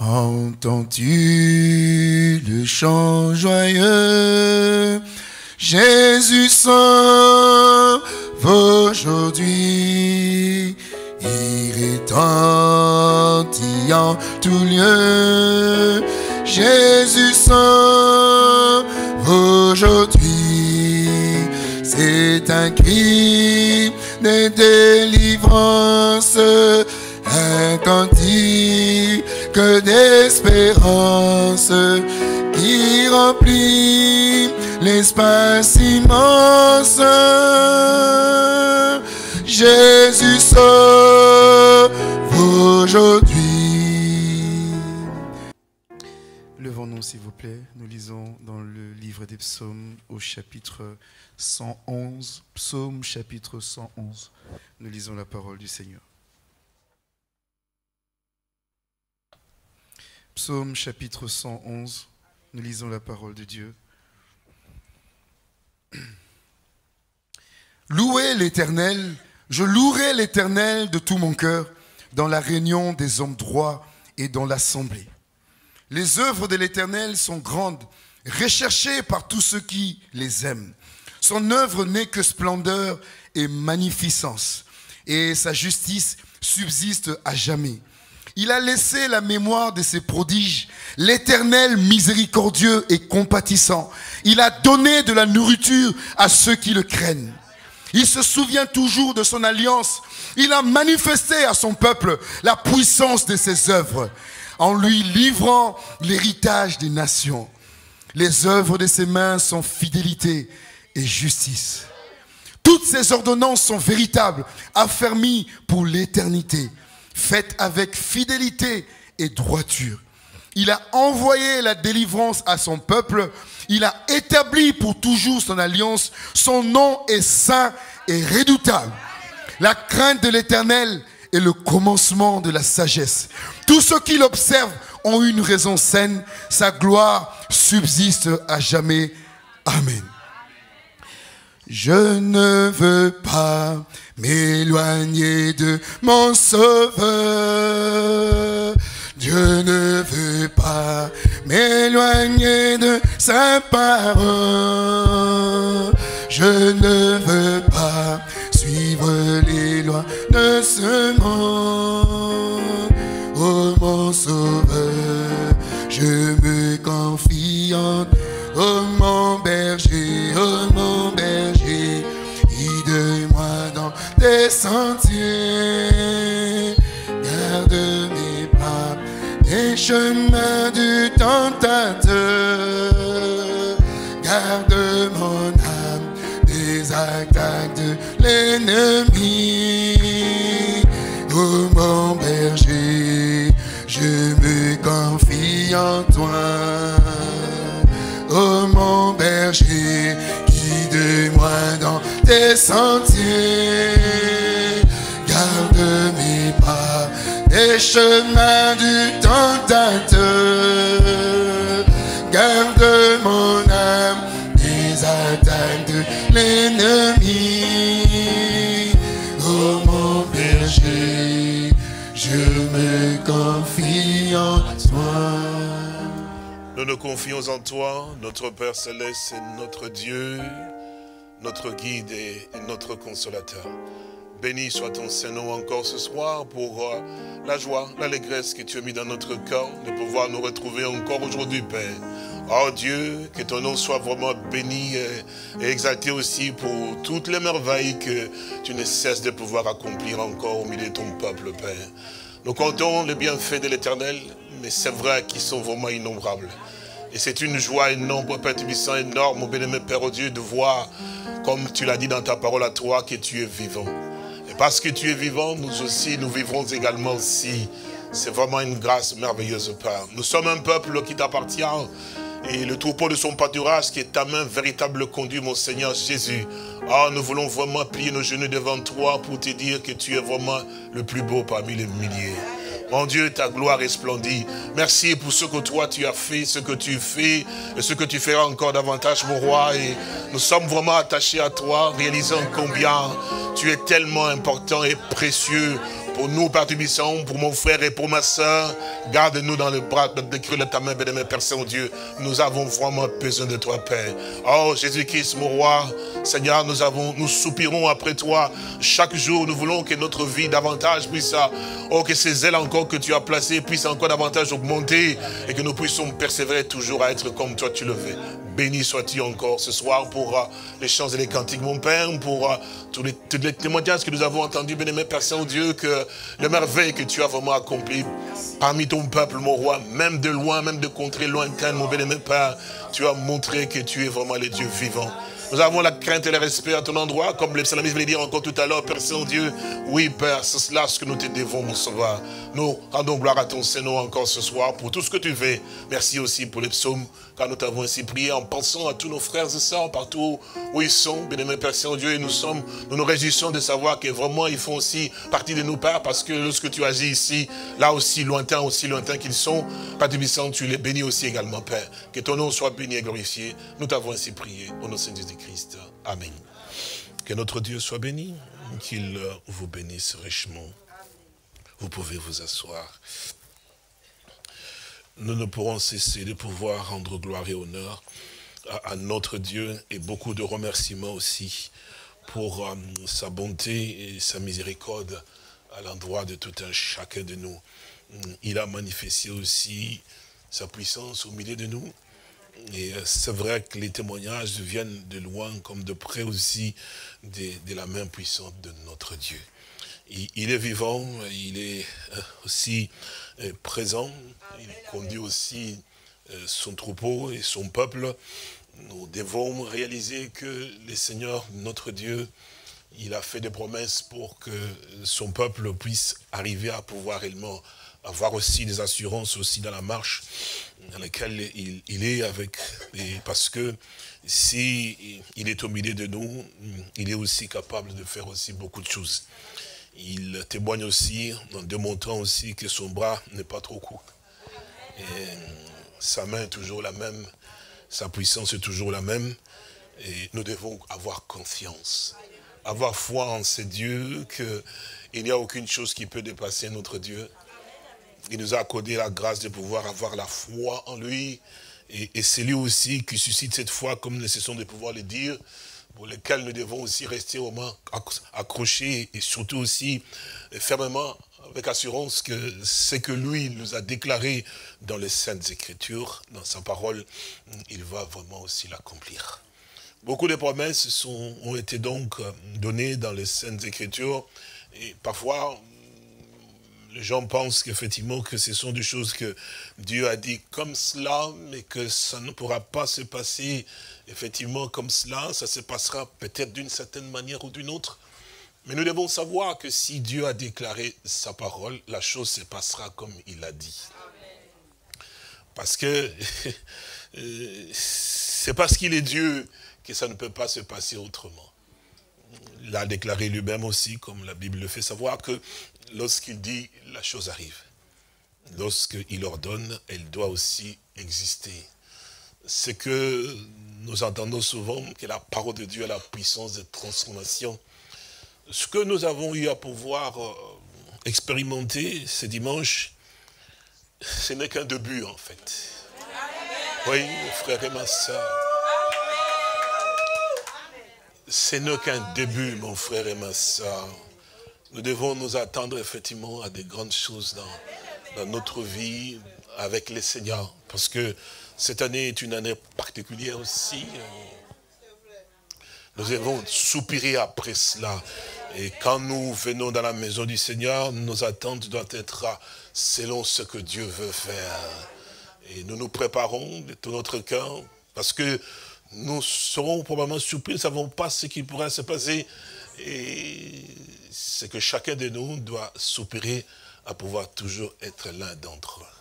Entends-tu le chant joyeux? Jésus sauve aujourd'hui. Il retentit en tout lieu. Jésus sauve aujourd'hui. C'est un cri de délivrance, un d'espérance qui remplit l'espace immense. Jésus sauve aujourd'hui. Levons-nous, s'il vous plaît. Nous lisons dans le livre des psaumes au chapitre 111. Psaume chapitre 111. Nous lisons la parole du Seigneur. Psaume chapitre 111, nous lisons la parole de Dieu. Louez l'Éternel, je louerai l'Éternel de tout mon cœur dans la réunion des hommes droits et dans l'assemblée. Les œuvres de l'Éternel sont grandes, recherchées par tous ceux qui les aiment. Son œuvre n'est que splendeur et magnificence, et sa justice subsiste à jamais. Il a laissé la mémoire de ses prodiges. L'éternel miséricordieux et compatissant. Il a donné de la nourriture à ceux qui le craignent. Il se souvient toujours de son alliance. Il a manifesté à son peuple la puissance de ses œuvres en lui livrant l'héritage des nations. Les œuvres de ses mains sont fidélité et justice. Toutes ses ordonnances sont véritables, affermies pour l'éternité faite avec fidélité et droiture. Il a envoyé la délivrance à son peuple. Il a établi pour toujours son alliance. Son nom est saint et redoutable. La crainte de l'éternel est le commencement de la sagesse. Tous ceux qui l'observent ont une raison saine. Sa gloire subsiste à jamais. Amen. Je ne veux pas m'éloigner de mon sauveur. Dieu ne veut pas m'éloigner de sa parole. Je ne veux pas suivre les lois de ce monde. Oh mon sauveur, je me confie en Oh mon berger, oh mon berger, tes sentiers. Garde mes pas des chemins du tentateur. Garde mon âme des attaques de l'ennemi. Oh mon berger, je me confie en toi. Oh mon berger, guide-moi dans tes sentiers. Des chemins du tentateur. Garde mon âme des attaques de l'ennemi. Oh mon berger, je me confie en toi. Nous nous confions en toi, notre Père Céleste et notre Dieu, notre guide et notre consolateur. Béni soit ton Saint-Nom encore ce soir pour euh, la joie, l'allégresse que tu as mis dans notre cœur de pouvoir nous retrouver encore aujourd'hui, Père. Oh Dieu, que ton nom soit vraiment béni et exalté aussi pour toutes les merveilles que tu ne cesses de pouvoir accomplir encore au milieu de ton peuple, Père. Nous comptons les bienfaits de l'éternel, mais c'est vrai qu'ils sont vraiment innombrables. Et c'est une joie énorme, Père Tubissant, énorme, mon bien-aimé Père au Dieu, de voir, comme tu l'as dit dans ta parole à toi, que tu es vivant. Parce que tu es vivant, nous aussi, nous vivrons également aussi. C'est vraiment une grâce merveilleuse, Père. Nous sommes un peuple qui t'appartient et le troupeau de son pâturage qui est ta main véritable conduit, mon Seigneur Jésus. Ah, nous voulons vraiment plier nos genoux devant toi pour te dire que tu es vraiment le plus beau parmi les milliers. Mon Dieu, ta gloire est splendide. Merci pour ce que toi tu as fait, ce que tu fais et ce que tu feras encore davantage, mon roi. Et nous sommes vraiment attachés à toi, réalisant combien tu es tellement important et précieux Pour nous, Père Tubisson, pour mon frère et pour ma soeur, garde-nous dans le bras de de ta main, bénémoine Père Saint-Dieu. Nous avons vraiment besoin de toi, Père. Oh, Jésus-Christ, mon roi, Seigneur, nous avons, nous soupirons après toi. Chaque jour, nous voulons que notre vie davantage puisse, oh, que ces ailes encore que tu as placées puissent encore davantage augmenter et que nous puissions persévérer toujours à être comme toi tu le veux. Béni sois-tu encore ce soir pour euh, les chants et les cantiques, mon Père, pour euh, tous, les, témoignages que nous avons entendus, bénémoine Père Saint-Dieu, que le merveille que tu as vraiment accompli parmi ton peuple, mon roi, même de loin, même de contrées lointaines, mon bénémoine Père, tu as montré que tu es vraiment le Dieu vivant. Nous avons la crainte et le respect à ton endroit, comme le psalmiste voulait dire encore tout à l'heure, Père Saint-Dieu. Oui, Père, c'est cela ce que nous te devons, mon sauveur. Nous rendons gloire à ton Seigneur encore ce soir pour tout ce que tu fais. Merci aussi pour les psaumes car nous t'avons ainsi prié en pensant à tous nos frères et sœurs partout où ils sont, bien aimé Père Saint-Dieu, et nous sommes, nous nous réjouissons de savoir que vraiment ils font aussi partie de nous, Père, parce que lorsque tu agis ici, là aussi lointain, aussi lointain qu'ils sont, Père Tubissant, tu les bénis aussi également, Père. Que ton nom soit béni et glorifié. Nous t'avons ainsi prié au nom de Jésus-Christ. Amen. Que notre Dieu soit béni, qu'il vous bénisse richement. Vous pouvez vous asseoir nous ne pourrons cesser de pouvoir rendre gloire et honneur à, notre Dieu et beaucoup de remerciements aussi pour euh, sa bonté et sa miséricorde à l'endroit de tout un chacun de nous. Il a manifesté aussi sa puissance au milieu de nous. Et euh, c'est vrai que les témoignages viennent de loin comme de près aussi de, la main puissante de notre Dieu. Il, est vivant, il est euh, aussi présent, il conduit aussi euh, son troupeau et son peuple. Nous devons réaliser que le Seigneur, notre Dieu, il a fait des promesses pour que son peuple puisse arriver à pouvoir réellement avoir aussi des assurances aussi dans la marche dans laquelle il, est avec, parce que si il est au milieu de nous, il est aussi capable de faire aussi beaucoup de choses. Il témoigne aussi, en démontrant aussi que son bras n'est pas trop court. Et sa main est toujours la même, sa puissance est toujours la même. Et nous devons avoir confiance, avoir foi en ce Dieu, qu'il n'y a aucune chose qui peut dépasser notre Dieu. Il nous a accordé la grâce de pouvoir avoir la foi en lui. Et, et c'est lui aussi qui suscite cette foi, comme nous cessons de pouvoir le dire, pour lesquels nous devons aussi rester au moins accrochés et surtout aussi fermement avec assurance que ce que lui nous a déclaré dans les Saintes Écritures, dans sa parole, il va vraiment aussi l'accomplir. Beaucoup de promesses ont été donc données dans les Saintes Écritures et parfois les gens pensent qu'effectivement que ce sont des choses que Dieu a dit comme cela, mais que ça ne pourra pas se passer effectivement comme cela, ça se passera peut-être d'une certaine manière ou d'une autre. Mais nous devons savoir que si Dieu a déclaré sa parole, la chose se passera comme il a dit. Parce que euh, c'est parce qu'il est Dieu que ça ne peut pas se passer autrement. Il a déclaré lui-même aussi, comme la Bible le fait savoir, que lorsqu'il dit, la chose arrive. Lorsqu'il ordonne, elle doit aussi exister. C'est que nous entendons souvent que la parole de Dieu a la puissance de transformation. Ce que nous avons eu à pouvoir euh, expérimenter ce dimanche, ce n'est qu'un début en fait. Oui, mon frère et ma soeur. Ce n'est qu'un début, mon frère et ma soeur. Nous devons nous attendre effectivement à des grandes choses dans, notre vie avec les Seigneurs. Parce que cette année est une année particulière aussi. Nous devons soupirer après cela. Et quand nous venons dans la maison du Seigneur, nos attentes doivent être selon ce que Dieu veut faire. Et nous nous préparons de tout notre cœur parce que nous serons probablement surpris, nous ne savons pas ce qui pourrait se passer. Et c'est que chacun de nous doit soupirer à pouvoir toujours être l'un d'entre eux.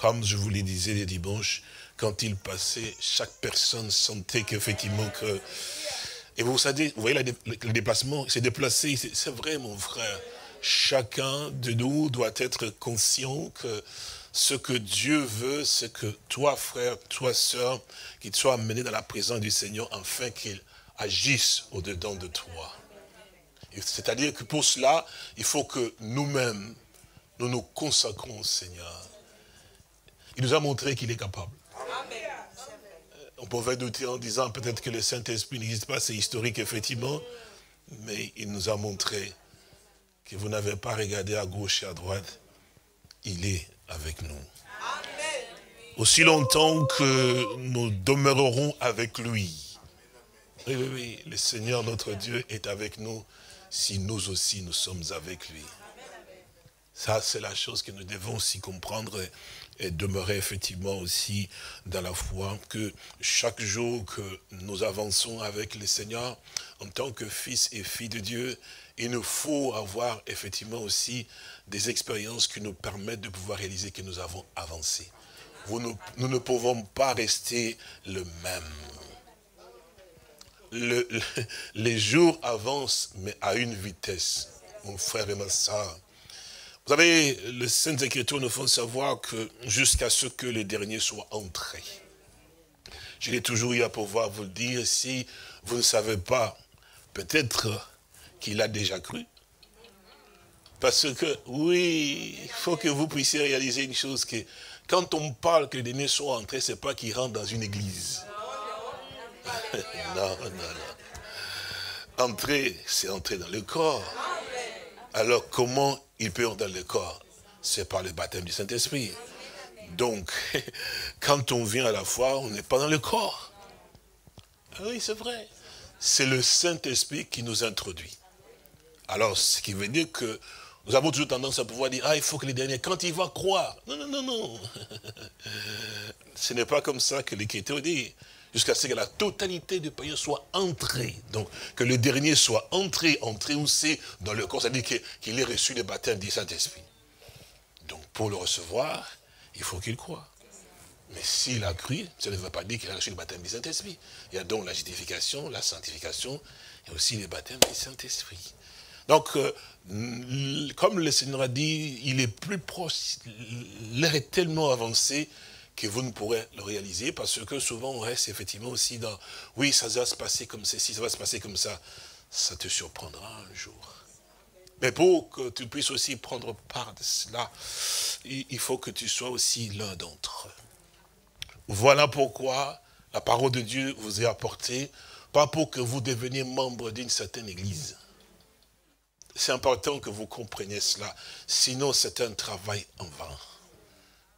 Comme je vous le disais les dimanches, quand il passait, chaque personne sentait qu'effectivement que... Et vous savez, vous voyez le déplacement, c'est déplacé, c'est vrai mon frère. Chacun de nous doit être conscient que ce que Dieu veut, c'est que toi, frère, toi, sœur, qu'il soit amené dans la présence du Seigneur afin qu'il agisse au-dedans de toi. C'est-à-dire que pour cela, il faut que nous-mêmes, nous nous consacrons au Seigneur. Il nous a montré qu'il est capable. On pouvait douter en disant peut-être que le Saint-Esprit n'existe pas, c'est historique effectivement, mais il nous a montré que vous n'avez pas regardé à gauche et à droite, il est avec nous. Aussi longtemps que nous demeurerons avec lui. Oui, oui, oui, le Seigneur notre Dieu est avec nous si nous aussi nous sommes avec lui. Ça, c'est la chose que nous devons aussi comprendre et demeurer effectivement aussi dans la foi, que chaque jour que nous avançons avec le Seigneur, en tant que fils et filles de Dieu, il nous faut avoir effectivement aussi des expériences qui nous permettent de pouvoir réaliser que nous avons avancé. nous, ne pouvons pas rester le même. Les jours avancent, mais à une vitesse, mon frère et ma soeur. Vous savez, les Saintes Écritures nous font savoir que jusqu'à ce que les derniers soient entrés. Je l'ai toujours eu à pouvoir vous le dire, si vous ne savez pas, peut-être qu'il a déjà cru. Parce que, oui, il faut que vous puissiez réaliser une chose, que quand on parle que les derniers soient entrés, ce n'est pas qu'ils rentrent dans une église. non, non, non. Entrer, c'est entrer dans le corps. Alors comment il peut entrer dans le corps? C'est par le baptême du Saint-Esprit. Donc, quand on vient à la foi, on n'est pas dans le corps. Oui, c'est vrai. C'est le Saint-Esprit qui nous introduit. Alors, ce qui veut dire que nous avons toujours tendance à pouvoir dire, ah, il faut que les derniers, quand ils vont croire. Non, non, non, non. ce n'est pas comme ça que l'Écriture dit jusqu'à ce que la totalité des païens soit entrée. Donc, que le dernier soit entré, entré où c'est dans le corps, c'est-à-dire qu'il ait reçu le baptême du Saint-Esprit. Donc, pour le recevoir, il faut qu'il croie. Mais s'il a cru, ça ne veut pas dire qu'il a reçu le baptême du Saint-Esprit. Il y a donc la justification, la sanctification, et aussi le baptême du Saint-Esprit. Donc, euh, comme le Seigneur a dit, il est plus proche, l'air est tellement avancé que vous ne pourrez le réaliser, parce que souvent on reste effectivement aussi dans, oui, ça va se passer comme ceci, ça va se passer comme ça. Ça te surprendra un jour. Mais pour que tu puisses aussi prendre part de cela, il faut que tu sois aussi l'un d'entre eux. Voilà pourquoi la parole de Dieu vous est apportée, pas pour que vous deveniez membre d'une certaine église. C'est important que vous compreniez cela, sinon c'est un travail en vain.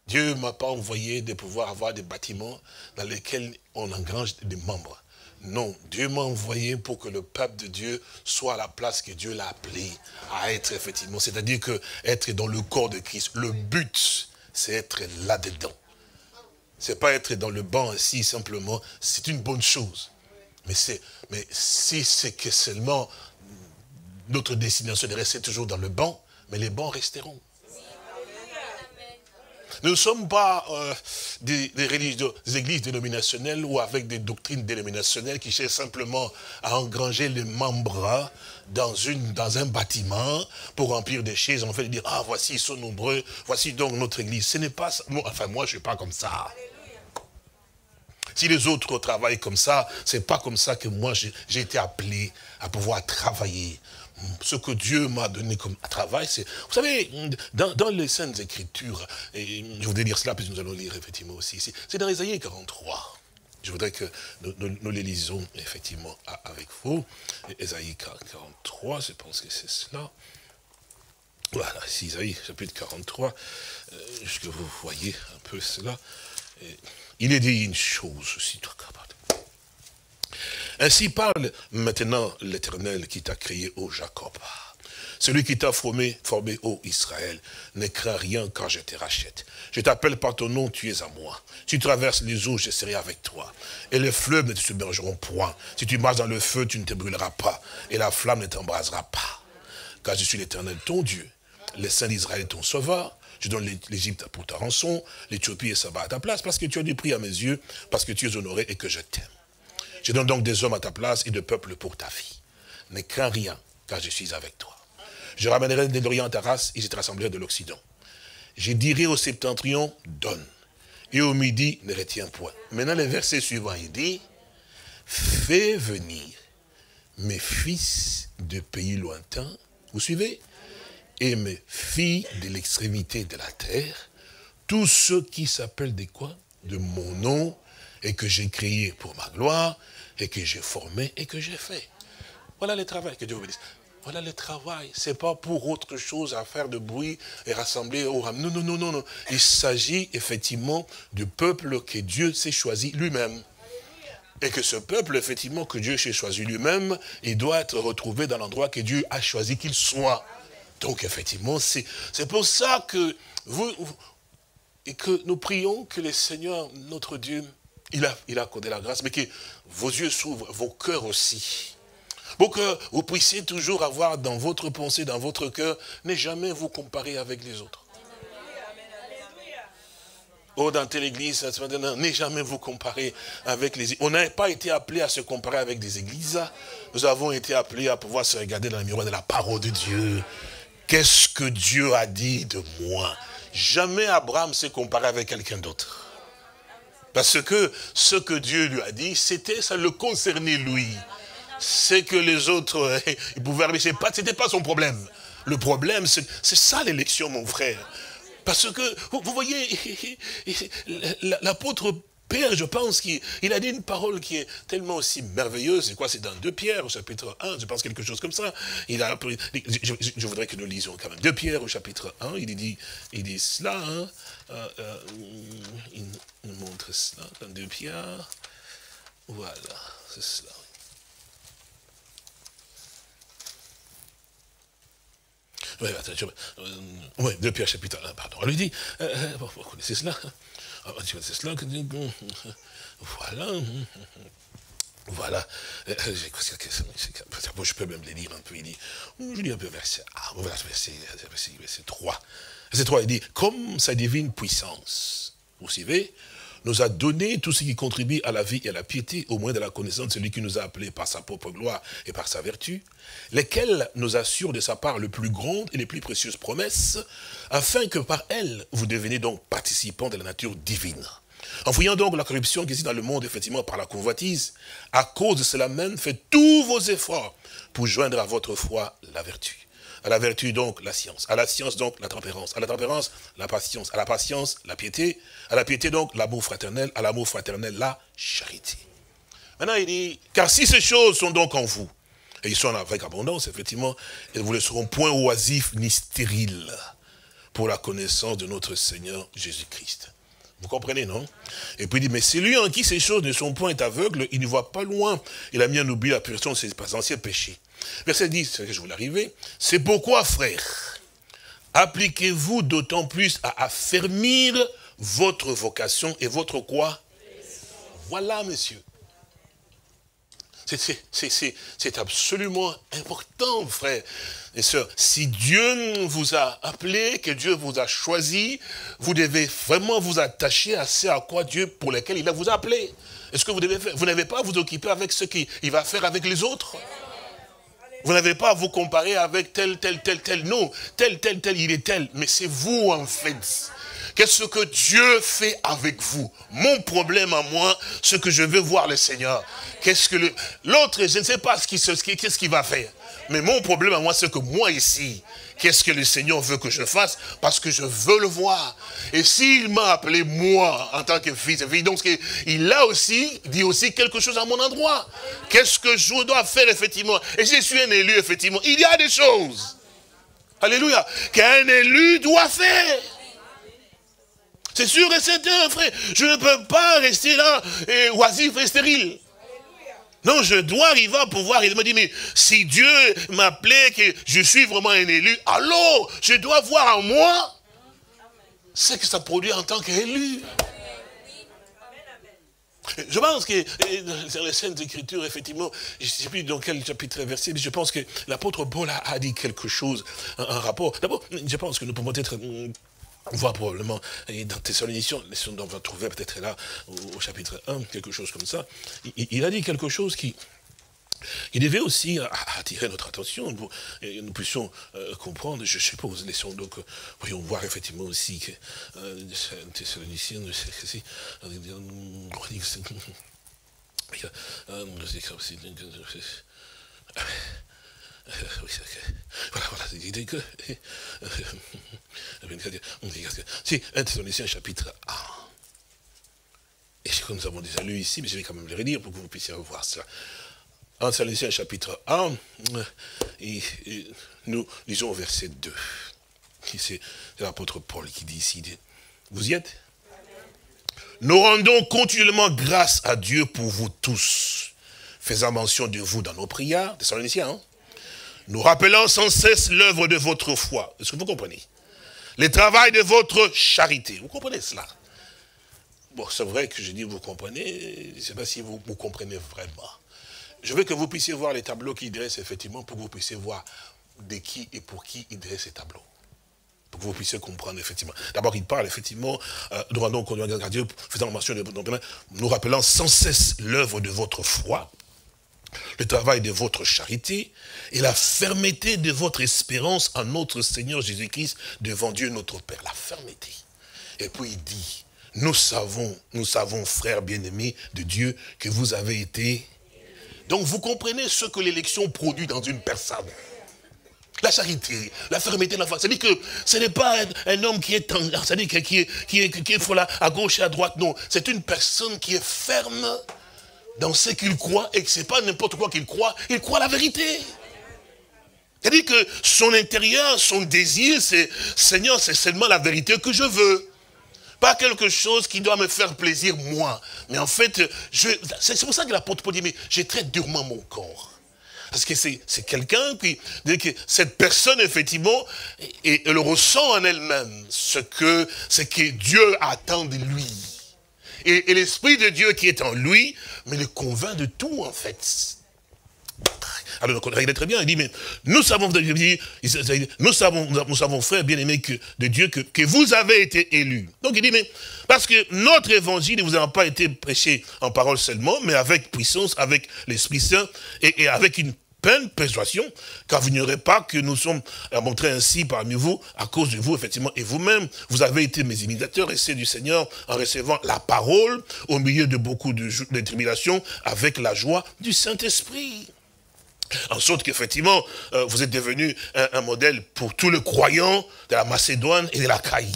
Dieu ne m'a pas envoyé de pouvoir avoir des bâtiments dans lesquels on engrange des membres. Non, Dieu m'a envoyé pour que le peuple de Dieu soit à la place que Dieu l'a appelé à être effectivement. C'est-à-dire que être dans le corps de Christ. Le but, c'est être là-dedans. C'est pas être dans le banc ainsi simplement. C'est une bonne chose. Mais, mais si c'est que seulement notre destination de rester toujours dans le banc, mais les bancs resteront. Nous ne sommes pas euh, des, églises dénominationnelles ou avec des doctrines dénominationnelles qui cherchent simplement à engranger les membres dans, une, dans un bâtiment pour remplir des chaises. En fait, dire, ah, voici, ils sont nombreux, voici donc notre église. Ce n'est pas ça. Enfin, moi, je ne suis pas comme ça. Si les autres travaillent comme ça, c'est pas comme ça que moi j'ai été appelé à pouvoir travailler ce que Dieu m'a donné comme travail, c'est, vous savez, dans, les Saintes Écritures, je voudrais lire cela, puis nous allons lire effectivement aussi c'est dans Isaïe 43. Je voudrais que nous, les lisons effectivement avec vous. Isaïe 43, je pense que c'est cela. Voilà, c'est Isaïe chapitre 43, euh, que vous voyez un peu cela. il est dit une chose aussi, ainsi parle maintenant l'Éternel qui t'a créé, ô Jacob. Celui qui t'a formé, formé, ô Israël, ne crains rien quand je te rachète. Je t'appelle par ton nom, tu es à moi. Si tu traverses les eaux, je serai avec toi. Et les fleuves ne te submergeront point. Si tu marches dans le feu, tu ne te brûleras pas. Et la flamme ne t'embrasera pas. Car je suis l'Éternel, ton Dieu. Le Saint d'Israël, ton sauveur. Je donne l'Égypte pour ta rançon, l'Éthiopie et Saba à ta place, parce que tu as du prix à mes yeux, parce que tu es honoré et que je t'aime. Je donne donc des hommes à ta place et de peuple pour ta vie. Ne crains rien, car je suis avec toi. Je ramènerai de l'Orient ta race et je te rassemblerai de l'Occident. Je dirai au septentrion, donne. Et au midi, ne retiens point. Maintenant, le verset suivant, il dit, fais venir mes fils de pays lointains, vous suivez? Et mes filles de l'extrémité de la terre, tous ceux qui s'appellent des quoi? De mon nom, et que j'ai créé pour ma gloire, et que j'ai formé et que j'ai fait. Voilà le travail que Dieu vous bénisse. Voilà le travail. C'est pas pour autre chose à faire de bruit et rassembler au Non, non, non, non, non. Il s'agit effectivement du peuple que Dieu s'est choisi lui-même. Et que ce peuple, effectivement, que Dieu s'est choisi lui-même, il doit être retrouvé dans l'endroit que Dieu a choisi qu'il soit. Donc, effectivement, c'est pour ça que vous, et que nous prions que le Seigneur, notre Dieu, il a, il a accordé la grâce, mais que vos yeux s'ouvrent, vos cœurs aussi pour que vous puissiez toujours avoir dans votre pensée, dans votre cœur, ne jamais vous comparer avec les autres. Oh, dans telle église, ne jamais vous comparer avec les On n'a pas été appelé à se comparer avec des églises. Nous avons été appelés à pouvoir se regarder dans le miroir de la parole de Dieu. Qu'est-ce que Dieu a dit de moi? Jamais Abraham s'est comparé avec quelqu'un d'autre. Parce que ce que Dieu lui a dit, c'était, ça le concernait lui c'est que les autres, ils pouvaient arriver. Ce n'était pas, son problème. Le problème, c'est ça l'élection, mon frère. Parce que, vous, voyez, l'apôtre Pierre, je pense qu'il a dit une parole qui est tellement aussi merveilleuse. C'est quoi? C'est dans 2 Pierre, au chapitre 1, je pense quelque chose comme ça. Il a, je, voudrais que nous lisions quand même. 2 Pierre, au chapitre 1, il dit, il dit cela. Hein. Euh, euh, il nous montre cela dans 2 Pierre. Voilà, c'est cela. Oui, euh, deux Pierre chapitre 1, pardon. Elle lui dit, euh, euh, vous connaissez cela? C'est cela que... Voilà. Voilà. Je peux même les lire un peu. Il dit, je lis un peu verset, ah, verset, verset, verset 3. Verset 3, il dit, comme sa divine puissance, vous suivez, nous a donné tout ce qui contribue à la vie et à la piété, au moins de la connaissance de celui qui nous a appelés par sa propre gloire et par sa vertu, lesquels nous assurent de sa part le plus grande et les plus précieuses promesses, afin que par elles, vous deveniez donc participants de la nature divine. En fouillant donc la corruption qui existe dans le monde, effectivement, par la convoitise, à cause de cela même, faites tous vos efforts pour joindre à votre foi la vertu à la vertu donc la science, à la science donc la tempérance, à la tempérance la patience, à la patience la piété, à la piété donc l'amour fraternel, à l'amour fraternel la charité. Maintenant il dit, car si ces choses sont donc en vous, et ils sont avec abondance effectivement, et vous ne seront point oisifs ni stériles pour la connaissance de notre Seigneur Jésus-Christ. Vous comprenez, non? Et puis il dit, mais celui en qui ces choses ne sont point aveugles, il ne voit pas loin. Il a mis en oubli la pureté de ses anciens péchés. Verset 10, c'est que je voulais arriver. C'est pourquoi, frère, appliquez-vous d'autant plus à affermir votre vocation et votre quoi? Voilà, monsieur. C'est absolument important, frère et sœurs. Si Dieu vous a appelé, que Dieu vous a choisi, vous devez vraiment vous attacher à ce à quoi Dieu, pour lequel il a vous appelé. Est-ce que vous devez faire Vous n'avez pas à vous occuper avec ce qu'il va faire avec les autres? Vous n'avez pas à vous comparer avec tel, tel, tel, tel. Non, tel, tel, tel, il est tel. Mais c'est vous en fait. Qu'est-ce que Dieu fait avec vous? Mon problème à moi, ce que je veux voir le Seigneur. Qu'est-ce que l'autre, je ne sais pas ce qu'il qu'est-ce qu'il va faire. Mais mon problème à moi, c'est que moi ici, Qu'est-ce que le Seigneur veut que je fasse? Parce que je veux le voir. Et s'il m'a appelé moi en tant que fils et fille, donc il a aussi dit aussi quelque chose à mon endroit. Qu'est-ce que je dois faire effectivement? Et je suis un élu effectivement. Il y a des choses. Alléluia. Qu'un élu doit faire. C'est sûr et certain, frère. Je ne peux pas rester là et oisif et stérile. Non, je dois arriver à pouvoir. Il me dit, mais si Dieu m'appelait, que je suis vraiment un élu, alors je dois voir en moi ce que ça produit en tant qu'élu. Je pense que dans les scènes d'écriture, effectivement, je ne sais plus dans quel chapitre verset, mais je pense que l'apôtre Paul a, dit quelque chose, un rapport. D'abord, je pense que nous pouvons être on voit probablement dans Thessaloniciens, on va trouver peut-être là, au, chapitre 1, quelque chose comme ça, il, a dit quelque chose qui, devait aussi attirer notre attention pour que nous puissions euh, comprendre, je suppose, laissons donc, euh, voyons voir effectivement aussi que euh, Thessaloniciens, c'est Voilà, voilà. Si, 1 Thessaloniciens chapitre 1. Et comme nous avons déjà lu ici, mais je vais quand même le redire pour que vous puissiez voir cela. 1 Thessaloniciens chapitre 1, et, nous lisons au verset 2. C'est l'apôtre Paul qui dit ici, vous y êtes? Nous rendons continuellement grâce à Dieu pour vous tous, faisant mention de vous dans nos prières, Thessaloniciens, hein nous rappelons sans cesse l'œuvre de votre foi. Est-ce que vous comprenez? Le travail de votre charité. Vous comprenez cela? Bon, c'est vrai que je dis vous comprenez, je ne sais pas si vous, comprenez vraiment. Je veux que vous puissiez voir les tableaux qu'il dresse effectivement pour que vous puissiez voir de qui et pour qui il dresse ces tableaux. Pour que vous puissiez comprendre effectivement. D'abord, il parle effectivement, euh, nous rendons compte de Dieu, faisant mention de nous rappelant sans cesse l'œuvre de votre foi, le travail de votre charité et la fermeté de votre espérance en notre Seigneur Jésus-Christ devant Dieu notre Père. La fermeté. Et puis il dit, nous savons, nous savons, frères bien-aimés de Dieu, que vous avez été... Donc vous comprenez ce que l'élection produit dans une personne. La charité, la fermeté, la foi. C'est-à-dire que ce n'est pas un, homme qui est, qui est, qui est, qui est, à gauche et à droite, non. C'est une personne qui est ferme dans ce qu'il croit et que ce n'est pas n'importe quoi qu'il croit, il croit la vérité. C'est-à-dire que son intérieur, son désir, c'est Seigneur, c'est seulement la vérité que je veux. Pas quelque chose qui doit me faire plaisir moi. Mais en fait, c'est pour ça que l'apôtre Paul dit, mais j'ai très durement mon corps. Parce que c'est quelqu'un qui, que cette personne, effectivement, elle ressent en elle-même ce que, ce que Dieu attend de lui. Et, et l'Esprit de Dieu qui est en lui, mais le convainc de tout, en fait. Alors, il est très bien, il dit, mais nous savons, nous savons, nous savons, frère bien-aimé de Dieu, que, que, vous avez été élus. Donc il dit, mais parce que notre évangile ne vous a pas été prêché en parole seulement, mais avec puissance, avec l'Esprit Saint, et, et, avec une peine persuasion, car vous n'ignorez pas que nous sommes montrés ainsi parmi vous, à cause de vous, effectivement, et vous-même, vous avez été mes imitateurs, et c'est du Seigneur, en recevant la parole, au milieu de beaucoup de, de tribulations, avec la joie du Saint-Esprit. En sorte qu'effectivement, euh, vous êtes devenu un, un, modèle pour tous les croyants de la Macédoine et de la Caïe.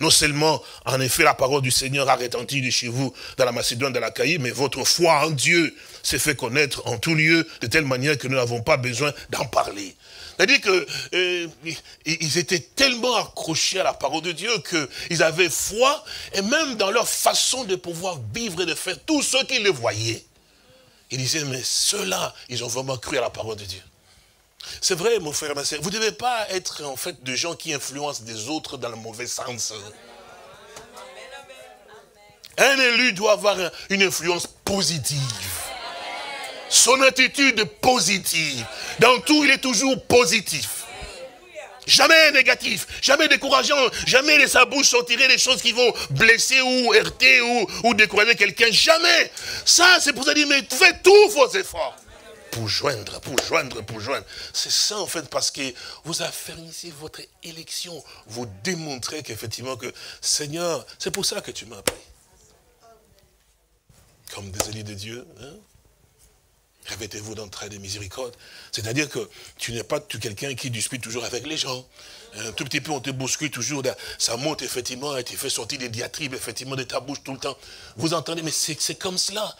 Non seulement, en effet, la parole du Seigneur a retenti de chez vous dans la Macédoine, dans la Caïe, mais votre foi en Dieu s'est fait connaître en tout lieu, de telle manière que nous n'avons pas besoin d'en parler. C'est-à-dire qu'ils euh, étaient tellement accrochés à la parole de Dieu qu'ils avaient foi, et même dans leur façon de pouvoir vivre et de faire tout ce qu'ils le voyaient. Ils disaient, mais ceux-là, ils ont vraiment cru à la parole de Dieu. C'est vrai, mon frère ma vous ne devez pas être en fait de gens qui influencent des autres dans le mauvais sens. Un élu doit avoir une influence positive. Son attitude positive. Dans tout, il est toujours positif. Jamais négatif, jamais décourageant, jamais de sa bouche sortirait des choses qui vont blesser ou heurter ou, ou quelqu'un. Jamais. Ça, c'est pour ça dire, mais faites tous vos efforts pour joindre, pour joindre, pour joindre. C'est ça en fait, parce que vous affermissez votre élection. Vous démontrez qu'effectivement que, Seigneur, c'est pour ça que tu m'as appris. Comme des alliés de Dieu, hein? Revêtez-vous d'entraide de miséricorde. C'est-à-dire que tu n'es pas quelqu'un qui dispute toujours avec les gens. Un tout petit peu, on te bouscule toujours. Ça monte effectivement et tu fais sortir des diatribes effectivement de ta bouche tout le temps. Vous entendez, mais c'est comme cela.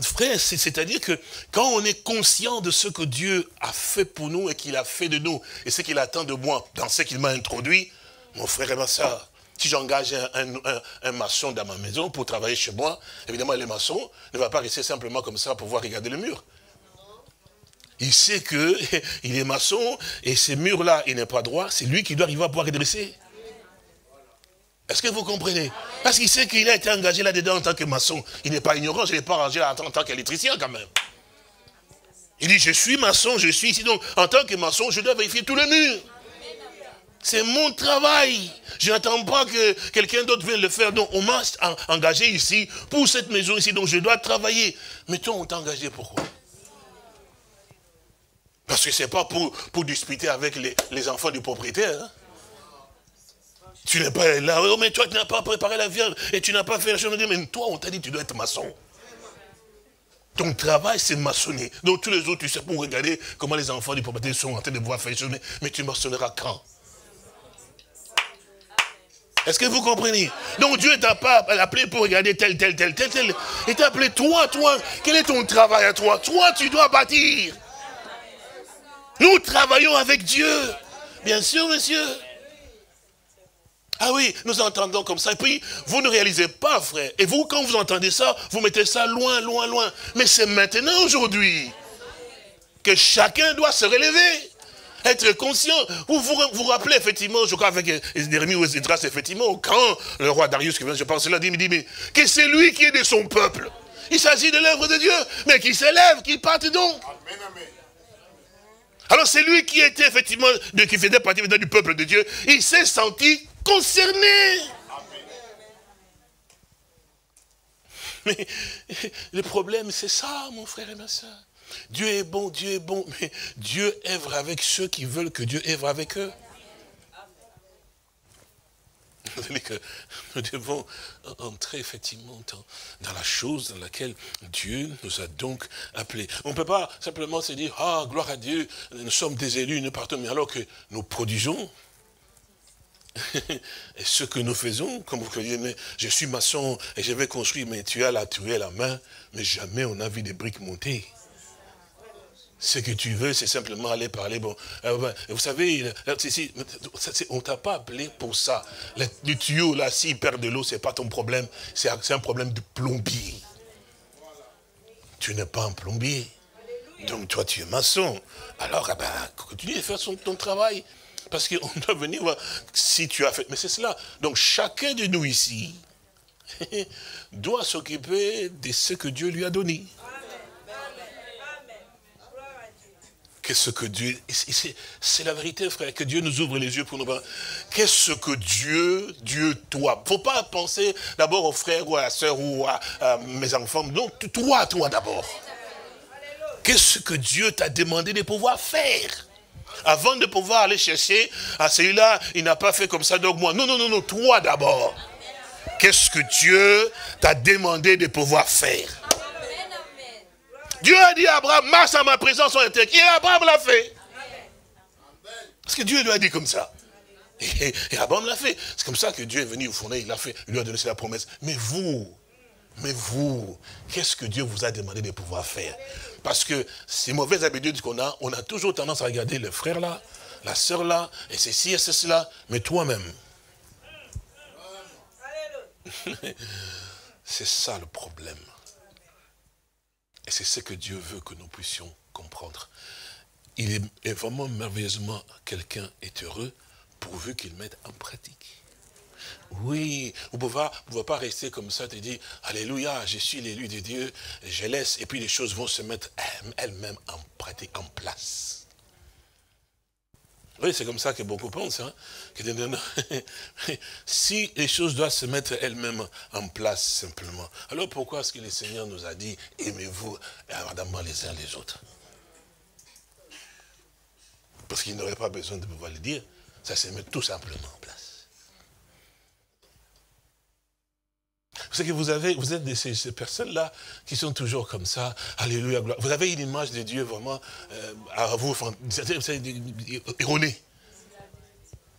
Frère, c'est-à-dire que quand on est conscient de ce que Dieu a fait pour nous et qu'il a fait de nous, et ce qu'il attend de moi dans ce qu'il m'a introduit, mon frère et ma soeur, si j'engage un, un, maçon dans ma maison pour travailler chez moi, évidemment, le maçon ne va pas rester simplement comme ça pour pouvoir regarder le mur. Il sait qu'il est maçon et ces murs-là, il n'est pas droit. C'est lui qui doit arriver à pouvoir redresser. Est-ce que vous comprenez? Parce qu'il sait qu'il a été engagé là-dedans en tant que maçon. Il n'est pas ignorant, je ne l'ai pas engagé en tant qu'électricien quand même. Il dit, je suis maçon, je suis ici. Donc, en tant que maçon, je dois vérifier tous les murs. C'est mon travail. Je n'attends pas que quelqu'un d'autre vienne le faire. Donc, on m'a engagé ici pour cette maison ici. Donc, je dois travailler. Mais toi, on t'a engagé pourquoi Parce que ce n'est pas pour, pour disputer avec les, enfants du propriétaire. Hein. Tu n'es pas là, oh, mais toi tu n'as pas préparé la viande et tu n'as pas fait la chose. Mais toi, on t'a dit tu dois être maçon. ton travail, c'est maçonner. Donc tous les autres, tu sais, pour regarder comment les enfants du propriétaire sont en train de voir faire les choses, mais, tu maçonneras quand? Est-ce que vous comprenez? Donc Dieu t'a pas appelé pour regarder tel, tel, tel, tel, tel. Il t'a appelé toi, toi. Quel est ton travail à toi? Toi, tu dois bâtir. Nous travaillons avec Dieu. Bien sûr, monsieur. Ah oui, nous entendons comme ça. Et puis, vous ne réalisez pas, frère. Et vous, quand vous entendez ça, vous mettez ça loin, loin, loin. Mais c'est maintenant, aujourd'hui, que chacun doit se relever. Être conscient. Vous vous, vous rappelez, effectivement, je crois, avec Nérémie ou Esdras, effectivement, quand le roi Darius, je pense, là, dit, dit, mais que c'est lui qui est de son peuple. Il s'agit de l'œuvre de Dieu, mais qui s'élève, qui parte donc. Amen, amen. Alors c'est lui qui était effectivement, qui faisait partie du peuple de Dieu, il s'est senti concerné. Mais le problème, c'est ça, mon frère et ma soeur. Dieu est bon, Dieu est bon, mais Dieu œuvre avec ceux qui veulent que Dieu œuvre avec eux. Que nous devons entrer effectivement dans, la chose dans laquelle Dieu nous a donc appelés. On ne peut pas simplement se dire, ah, gloire à Dieu, nous sommes des élus, nous partons, mais alors que nous produisons, et ce que nous faisons, comme vous dites, mais je suis maçon et je vais construire, mais tu as la tuer la main, mais jamais on a vu des briques monter. Ce que tu veux, c'est simplement aller parler. Bon, euh, vous savez, on ne t'a pas appelé pour ça. Le, tuyau, là, s'il perd de l'eau, ce n'est pas ton problème. C'est un problème de plombier. Tu n'es pas un plombier. Donc toi, tu es maçon. Alors, eh ben, continue à faire ton travail. Parce qu'on doit venir voir si tu as fait. Mais c'est cela. Donc chacun de nous ici doit s'occuper de ce que Dieu lui a donné. Qu'est-ce que Dieu... C'est la vérité, frère, que Dieu nous ouvre les yeux pour nous voir. Qu'est-ce que Dieu, Dieu, toi? Faut pas penser d'abord aux frères ou à la soeur ou à, mes enfants. Non, toi, toi d'abord. Qu'est-ce que Dieu t'a demandé de pouvoir faire? Avant de pouvoir aller chercher, à celui-là, il n'a pas fait comme ça, donc moi. Non, non, non, non, toi d'abord. Qu'est-ce que Dieu t'a demandé de pouvoir faire? Dieu a dit à Abraham, marche en ma présence en intérieur. Et Abraham l'a fait. Parce que Dieu lui a dit comme ça. Et, Abraham l'a fait. C'est comme ça que Dieu est venu au fond, il l'a fait. Il lui a donné la promesse. Mais vous, mais vous, qu'est-ce que Dieu vous a demandé de pouvoir faire? Parce que ces mauvaises habitudes qu'on a, on a toujours tendance à regarder le frère là, la sœur là, et ceci et cela, mais toi-même. C'est ça le problème. Et c'est ce que Dieu veut que nous puissions comprendre. Il est vraiment merveilleusement quelqu'un est heureux pourvu qu'il mette en pratique. Oui, vous ne pouvez, pas rester comme ça, te dire, Alléluia, je suis l'élu de Dieu, je laisse, et puis les choses vont se mettre elles-mêmes en pratique, en place. Oui, c'est comme ça que beaucoup pensent. Hein, si les choses doivent se mettre elles-mêmes en place simplement, alors pourquoi est-ce que le Seigneur nous a dit, aimez-vous ardemment les uns les autres? Parce qu'il n'aurait pas besoin de pouvoir le dire, ça se met tout simplement en place. C'est que vous, avez, vous êtes de ces, personnes-là qui sont toujours comme ça. Alléluia, gloire. Vous avez une image de Dieu vraiment euh, à vous, erronée.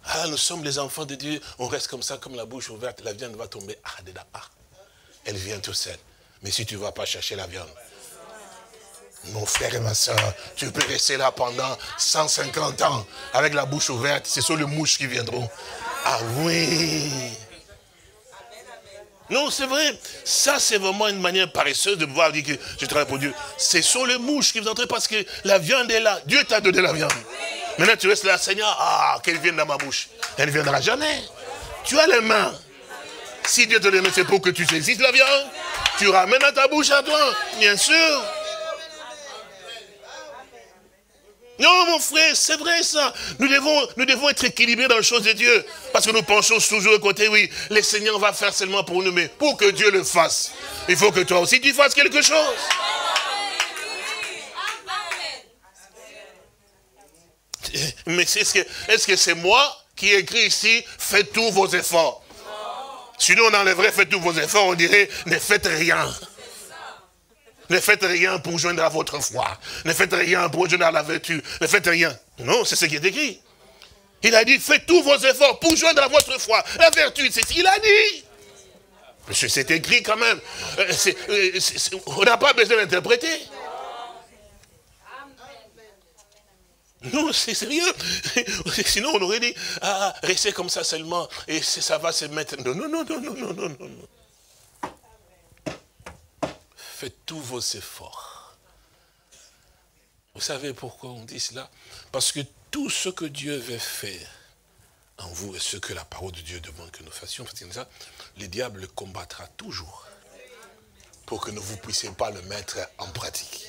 Ah, nous sommes les enfants de Dieu, on reste comme ça, comme la bouche ouverte, la viande va tomber. Ah, de là, ah. Elle vient tout seule. Mais si tu ne vas pas chercher la viande, mon frère et ma soeur, tu peux rester là pendant 150 ans avec la bouche ouverte. Ce sont les mouches qui viendront. Ah oui. Non, c'est vrai. Ça, c'est vraiment une manière paresseuse de pouvoir dire que je travaille pour Dieu. Ce sont les mouches qui vous entrent parce que la viande est là. Dieu t'a donné la viande. Maintenant, tu restes là, Seigneur, ah, qu'elle vienne dans ma bouche. Elle ne viendra jamais. Tu as les mains. Si Dieu te donne, c'est pour que tu saisisses la viande. Tu ramènes à ta bouche à toi, bien sûr. Non, mon frère, c'est vrai ça. Nous devons, nous devons être équilibrés dans les choses de Dieu. Parce que nous pensons toujours au côté, oui, le Seigneur va faire seulement pour nous, mais pour que Dieu le fasse, il faut que toi aussi tu fasses quelque chose. Mais est-ce que c'est moi qui écris ici, faites tous vos efforts? Sinon, on enlèverait faites tous vos efforts, on dirait, ne faites rien. Ne faites rien pour joindre à votre foi. Ne faites rien pour joindre à la vertu. Ne faites rien. Non, c'est ce qui est écrit. Il a dit, faites tous vos efforts pour joindre à votre foi. La vertu, c'est ce qu'il a dit. C'est écrit quand même. Euh, euh, on n'a pas besoin d'interpréter. Non, c'est rien. Sinon, on aurait dit, ah, restez comme ça seulement, et ça va se mettre. Non, non, non, non, non, non, non, non. Faites tous vos efforts. Vous savez pourquoi on dit cela? Parce que tout ce que Dieu veut faire en vous et ce que la parole de Dieu demande que nous fassions, ça, le diable combattra toujours pour que ne vous puissiez pas le mettre en pratique.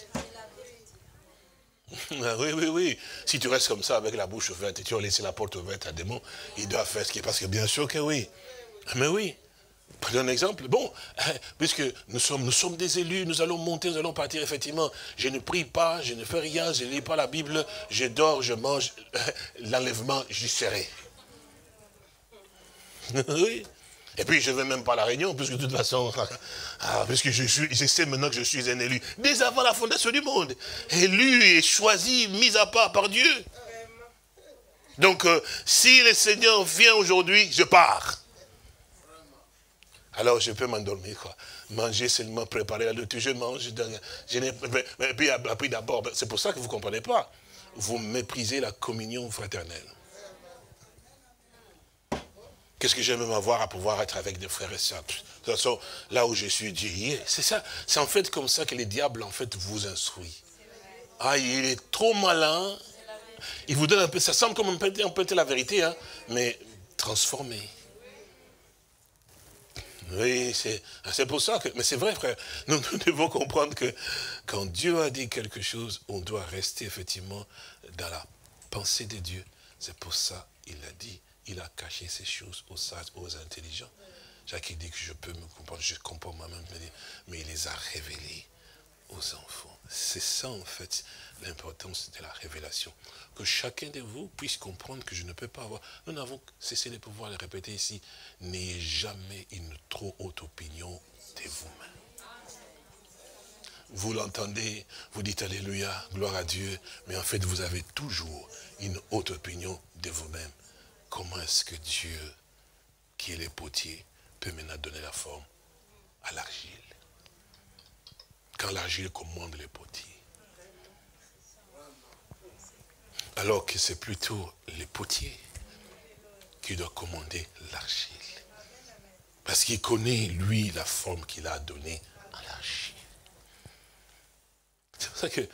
Oui, oui, oui. Si tu restes comme ça avec la bouche ouverte et tu as laissé la porte ouverte à démon, il doit faire ce qui est. Parce que bien sûr que oui. Mais oui. Prenons un exemple. Bon, puisque nous sommes, nous sommes des élus, nous allons monter, nous allons partir, effectivement. Je ne prie pas, je ne fais rien, je ne lis pas la Bible, je dors, je mange. L'enlèvement, j'y serai. oui. Et puis je ne vais même pas à la réunion, puisque de toute façon, ah, puisque je, suis, je sais maintenant que je suis un élu, dès avant la fondation du monde, élu et choisi, mis à part par Dieu. Donc, euh, si le Seigneur vient aujourd'hui, je pars. Alors je peux m'endormir, quoi. Manger seulement, préparer la lecture, je mange. Je, je puis, puis d'abord, c'est pour ça que vous ne comprenez pas. Vous méprisez la communion fraternelle. Qu'est-ce que j'aime avoir à pouvoir être avec des frères et sœurs? De toute façon, là où je suis, Dieu C'est ça. C'est en fait comme ça que les diables, en fait, vous instruit. Ah, il est trop malin. Il vous donne un peu, ça semble comme un peu, un la vérité, hein, mais transformé. Oui, c'est pour ça que, mais c'est vrai frère, nous, devons comprendre que quand Dieu a dit quelque chose, on doit rester effectivement dans la pensée de Dieu. C'est pour ça qu'il a dit, il a caché ces choses aux sages, aux intelligents. Jacques dit que je peux me comprendre, je comprends moi-même, mais il les a révélés aux enfants. C'est ça en fait l'importance de la révélation. Que chacun de vous puisse comprendre que je ne peux pas avoir. Nous n'avons cessé de pouvoir le répéter ici. N'ayez jamais une trop haute opinion de vous-même. Vous l'entendez, vous dites Alléluia, gloire à Dieu, mais en fait vous avez toujours une haute opinion de vous-même comment est-ce que Dieu, qui est le potier, peut maintenant donner la forme à l'argile? Quand l'argile commande les potiers. Alors que c'est plutôt les potiers qui doivent commander l'argile. Parce qu'il connaît, lui, la forme qu'il a donnée à l'argile. C'est pour ça qu'il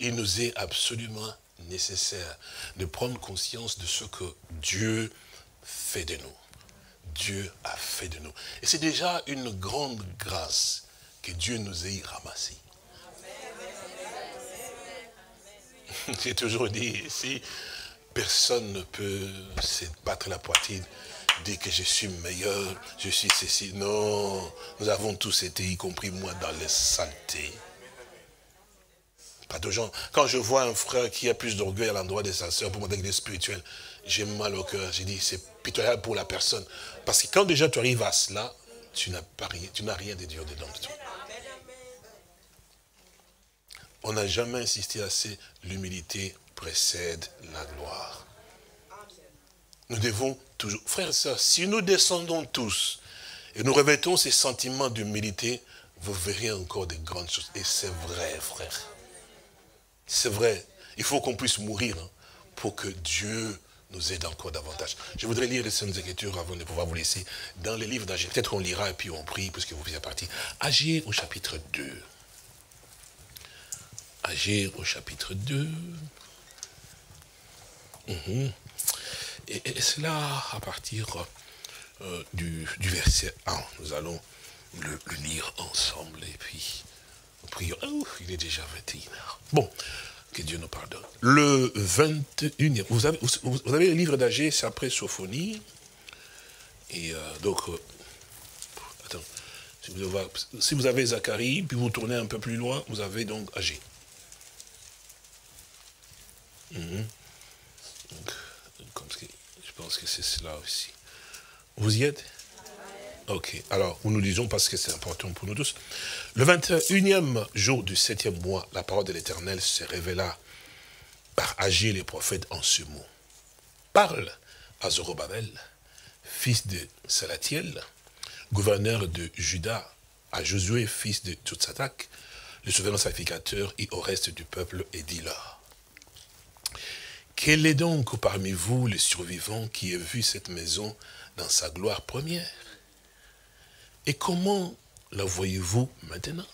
nous est absolument nécessaire de prendre conscience de ce que Dieu fait de nous. Dieu a fait de nous. Et c'est déjà une grande grâce que Dieu nous ait ramassé. J'ai toujours dit ici, personne ne peut se battre la poitrine, dire que je suis meilleur, je suis ceci. Non, nous avons tous été, y compris moi, dans les saletés. Pas de gens. Quand je vois un frère qui a plus d'orgueil à l'endroit de sa soeur pour montrer qu'il spirituel, j'ai mal au cœur. J'ai dit, c'est pitoyable pour la personne. Parce que quand déjà tu arrives à cela, tu n'as rien, de Dieu dedans de toi. On n'a jamais insisté assez, l'humilité précède la gloire. Nous devons toujours, frères et si nous descendons tous et nous revêtons ces sentiments d'humilité, vous verrez encore des grandes choses. Et c'est vrai, frère. C'est vrai, il faut qu'on puisse mourir hein, pour que Dieu nous aide encore davantage. Je voudrais lire les Saintes Écritures avant de pouvoir vous laisser dans les livres d'Agir. Peut-être qu'on lira et puis on prie puisque vous faites partie. Agir au chapitre 2. Agir au chapitre 2. Mhm. Et, cela à partir euh, du, verset 1. Nous allons le, lire ensemble et puis prions. Oh, il est déjà 21 heures. Bon, que Dieu nous pardonne. Le 21e, vous avez, vous avez le livre d'Agé, c'est après Sophonie. Et euh, donc, euh, attends, si vous, avez, Zacharie, puis vous tournez un peu plus loin, vous avez donc Agé. Mhm. je pense que c'est cela aussi. Vous y êtes? Ok, alors nous disons parce que c'est important pour nous tous. Le 21e jour du septième mois, la parole de l'Éternel se révéla par Agir les prophètes en ce mot. Parle à Zorobabel, fils de Salatiel, gouverneur de Juda, à Josué, fils de Tutsatak, le souverain sacrificateur, et au reste du peuple, et dis-leur. Quel est donc parmi vous le survivant qui ait vu cette maison dans sa gloire première? Et comment la voyez-vous maintenant?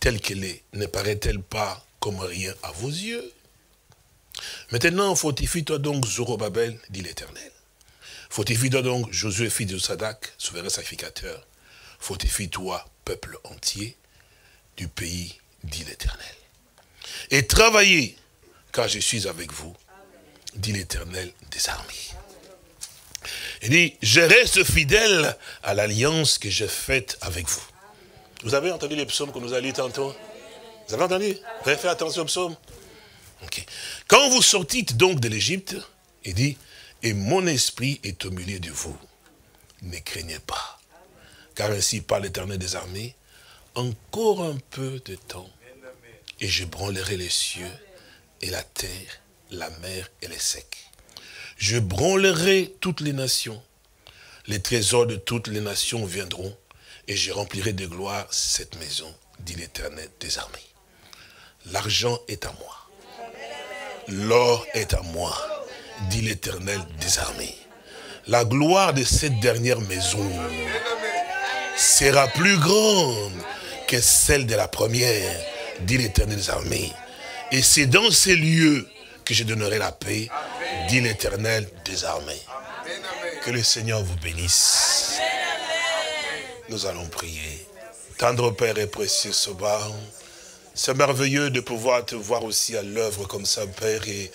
Telle qu'elle est, ne paraît-elle pas comme rien à vos yeux? Maintenant, fortifie-toi donc, Zorobabel, dit l'Éternel. Fortifie-toi donc, Josué, fils de Sadak, souverain sacrificateur. Fortifie-toi, peuple entier du pays, dit l'Éternel. Et travaillez, car je suis avec vous, dit l'Éternel des armées. Il dit, je reste fidèle à l'alliance que j'ai faite avec vous. Vous avez entendu les psaumes que nous avons lus tantôt? Vous avez entendu? Vous avez fait attention aux psaumes? Quand vous sortîtes donc de l'Égypte, il dit, et mon esprit est au milieu de vous. Ne craignez pas. Car ainsi parle l'Éternel des armées, encore un peu de temps, et je branlerai les cieux et la terre, la mer et les secs. Je branlerai toutes les nations. Les trésors de toutes les nations viendront, et je remplirai de gloire cette maison, dit l'Éternel des armées. L'argent est à moi. L'or est à moi, dit l'Éternel des armées. La gloire de cette dernière maison sera plus grande que celle de la première, dit l'Éternel des armées. Et c'est dans ces lieux que je donnerai la paix, dit l'Éternel des armées. Que le Seigneur vous bénisse. Nous allons prier. Tendre Père et précieux Sauveur, c'est merveilleux de pouvoir te voir aussi à l'œuvre comme ça, Père, et,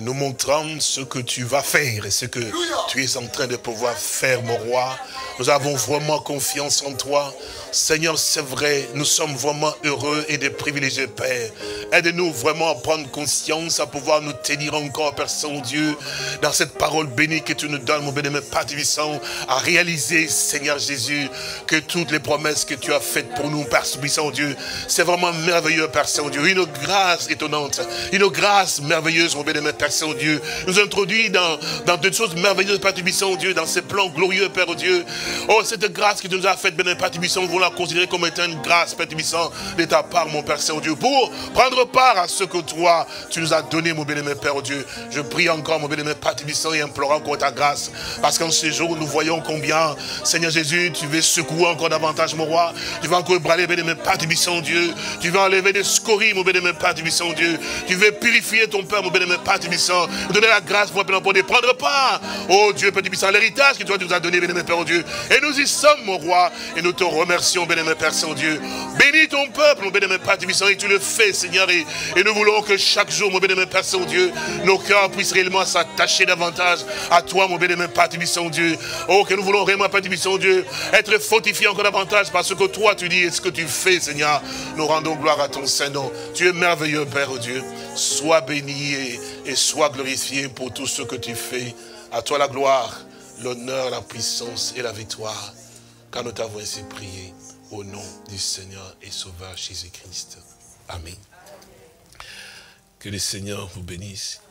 nous montrant ce que tu vas faire et ce que tu es en train de pouvoir faire, mon roi. Nous avons vraiment confiance en toi. Seigneur, c'est vrai, nous sommes vraiment heureux et des privilégiés, Père. Aide-nous vraiment à prendre conscience, à pouvoir nous tenir encore, Père Saint-Dieu, dans cette parole bénie que tu nous donnes, mon bénémoine Père Tibissant, à réaliser, Seigneur Jésus, que toutes les promesses que tu as faites pour nous, Père Saint-Dieu, c'est vraiment merveilleux, Père Saint-Dieu. Une grâce étonnante, une grâce merveilleuse, mon bénémoine Père Saint-Dieu, nous introduit dans, dans des choses merveilleuses, Père Tibissant, Dieu, dans ces plans glorieux, Père Dieu. Oh, cette grâce que tu nous as faite, bénémoine Père Tibissant, la considérer comme étant une grâce, Père Tibissant, de ta part, mon Père Saint-Dieu, pour prendre part à ce que toi, tu nous as donné, mon bien-aimé Père Dieu. Je prie encore, mon bien-aimé Père Tibissant, et implorant encore ta grâce, parce qu'en ces jours, nous voyons combien, Seigneur Jésus, tu veux secouer encore davantage, mon roi, tu vas encore braler, bien-aimé Père Tibissant, Dieu, tu vas enlever des scories, mon bien-aimé Père Tibissant, Dieu, tu veux purifier ton Père, mon bien-aimé Père Tibissant, donner la grâce pour, pour prendre part, oh Dieu, Père Tibissant, l'héritage que toi, tu nous as donné, bien-aimé Père Dieu, et nous y sommes, mon roi, et nous te remercions, bien-aimé Père Saint-Dieu. Bénis ton peuple, mon bien-aimé Père et tu le fais, Seigneur, et, nous voulons que chaque jour, mon bien-aimé Père Saint-Dieu, nos cœurs puissent réellement s'attacher davantage à toi, mon bien-aimé Père Tibissant, Dieu. Oh, que nous voulons réellement, Père Tibissant, Dieu, être fortifiés encore davantage parce que toi, tu dis, et ce que tu fais, Seigneur, nous rendons gloire à ton Saint-Nom. Tu es merveilleux, Père Dieu. Sois béni et, et sois glorifié pour tout ce que tu fais. À toi la gloire, l'honneur, la puissance et la victoire. Car nous t'avons ainsi prié au nom du Seigneur et Sauveur Jésus-Christ. Amen. Que le Seigneur vous bénisse.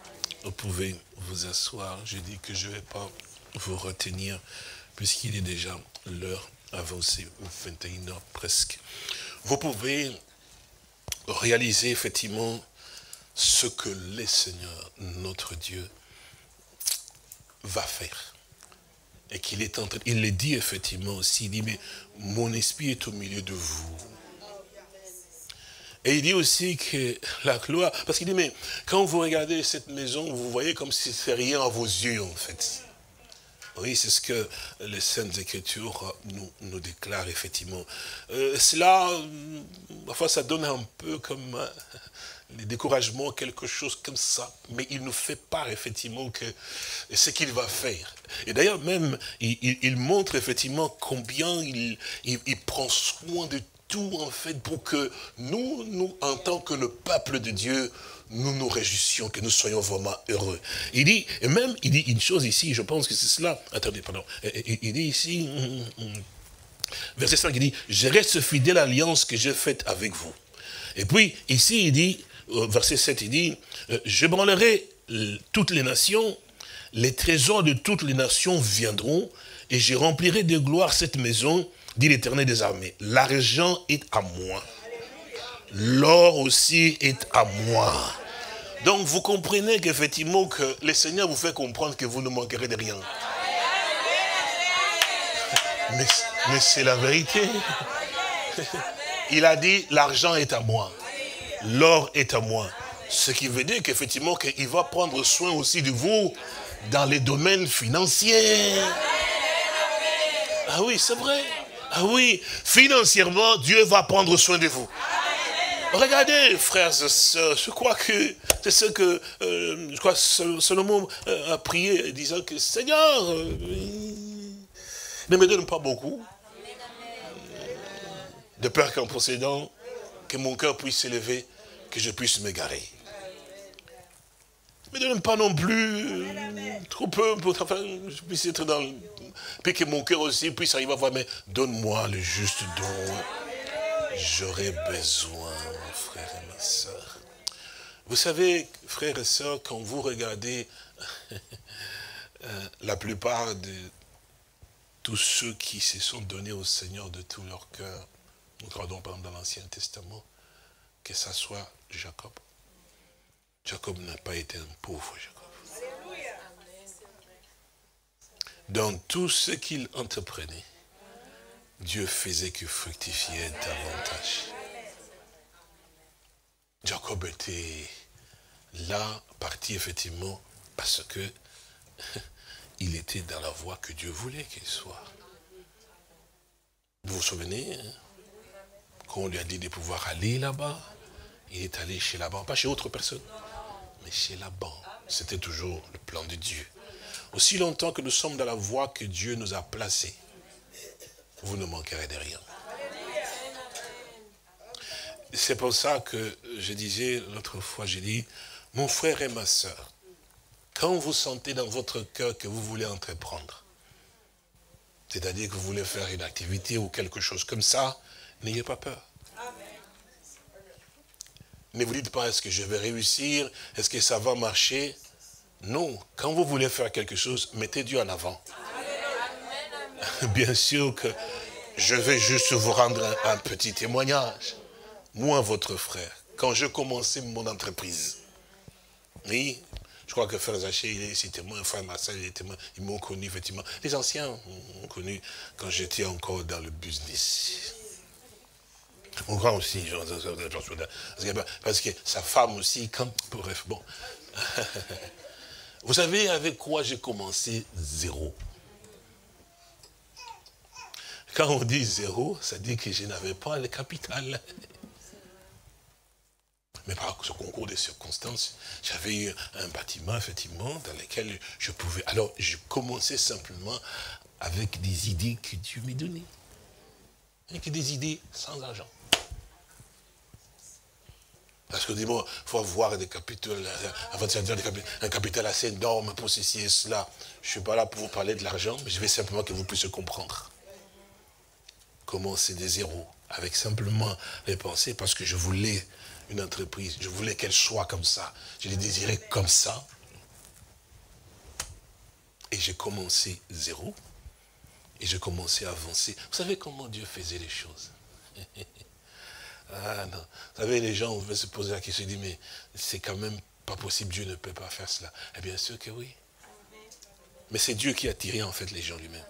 Vous pouvez vous asseoir. Je dis que je ne vais pas vous retenir puisqu'il est déjà l'heure avancée, 21 heures presque. Vous pouvez réaliser effectivement ce que le Seigneur, notre Dieu, va faire. Et qu'il est en train, il le dit effectivement aussi, il dit, mais mon esprit est au milieu de vous. Et il dit aussi que la gloire, parce qu'il dit, mais quand vous regardez cette maison, vous voyez comme si c'est rien à vos yeux, en fait. Oui, c'est ce que les Saintes Écritures nous, déclarent, effectivement. Euh, cela, parfois, ça donne un peu comme les découragements, quelque chose comme ça. Mais il nous fait part, effectivement, ce qu'il va faire. Et d'ailleurs, même, il, montre, effectivement, combien il, prend soin de tout, en fait, pour que nous, nous, en tant que le peuple de Dieu, nous nous réjouissions, que nous soyons vraiment heureux. Il dit, et même, il dit une chose ici, je pense que c'est cela. Attendez, pardon. Il dit ici, hum, hum, hum. verset 5, il dit, je reste fidèle à l'alliance que j'ai faite avec vous. Et puis, ici, il dit, verset 7, il dit, euh, je branlerai toutes les nations, les trésors de toutes les nations viendront, et je remplirai de gloire cette maison, dit l'Éternel des armées. L'argent est à moi. L'or aussi est à moi. Donc vous comprenez qu'effectivement que le Seigneur vous fait comprendre que vous ne manquerez de rien. Mais c'est la vérité. Il a dit, l'argent est à moi. L'or est à moi. Ce qui veut dire qu'effectivement, qu'il va prendre soin aussi de vous dans les domaines financiers. Ah oui, c'est vrai. Ah oui, financièrement, Dieu va prendre soin de vous. Regardez, frères et sœurs, je crois que c'est ce que euh, je crois Salomon euh, a prié, disant que Seigneur, euh, ne me donne pas beaucoup, de peur qu'en procédant, que mon cœur puisse s'élever, que je puisse m'égarer. Mais ne donne pas non plus trop peu pour que je puisse être dans. Puis que mon cœur aussi puisse arriver à voir, mais donne-moi le juste don. J'aurai besoin, frère et ma soeur. Vous savez, frères et sœurs, quand vous regardez euh, la plupart de tous ceux qui se sont donnés au Seigneur de tout leur cœur, regardons par exemple dans l'Ancien Testament, que ce soit Jacob. Jacob n'a pas été un pauvre Jacob. Dans tout ce qu'il entreprenait, Dieu faisait que fructifier davantage. Jacob était là, parti effectivement, parce que il était dans la voie que Dieu voulait qu'il soit. Vous vous souvenez hein? Quand on lui a dit de pouvoir aller là-bas, il est allé chez Laban, pas chez autre personne, mais chez Laban. C'était toujours le plan de Dieu. Aussi longtemps que nous sommes dans la voie que Dieu nous a placée, vous ne manquerez de rien. C'est pour ça que je disais l'autre fois, j'ai dit, mon frère et ma soeur, quand vous sentez dans votre cœur que vous voulez entreprendre, c'est-à-dire que vous voulez faire une activité ou quelque chose comme ça, n'ayez pas peur. Ne vous dites pas, est-ce que je vais réussir? Est-ce que ça va marcher? Non. Quand vous voulez faire quelque chose, mettez Dieu en avant. Bien sûr que je vais juste vous rendre un, petit témoignage. Moi, votre frère, quand je commençais mon entreprise, oui, je crois que Frère Zaché, il est témoin, Frère Marcel, il est témoin, ils m'ont connu, effectivement. Les anciens m'ont connu quand j'étais encore dans le business. Mon grand aussi, parce que sa femme aussi, quand, bref, bon. Vous savez avec quoi j'ai commencé Zéro? Quand on dit zéro, ça dit que je n'avais pas le capital. Mais par ce concours de circonstances, j'avais eu un bâtiment, effectivement, dans lequel je pouvais... Alors, je commençais simplement avec des idées que Dieu m'a données. Avec des idées sans argent. Parce que, dis-moi, il faut avoir des capitaux, un capital assez énorme pour ceci et cela. Je ne suis pas là pour vous parler de l'argent, mais je vais simplement que vous puissiez comprendre comment c'est des zéros, avec simplement les pensées, parce que je voulais une entreprise, je voulais qu'elle soit comme ça, je l'ai désiré comme ça. Et j'ai commencé zéro, et j'ai commencé à avancer. Vous savez comment Dieu faisait les choses? Ah non. Vous savez, les gens, on veut se poser la question, ils mais c'est quand même pas possible, Dieu ne peut pas faire cela. Eh bien sûr que oui. Mais c'est Dieu qui a tiré en fait les gens lui-même.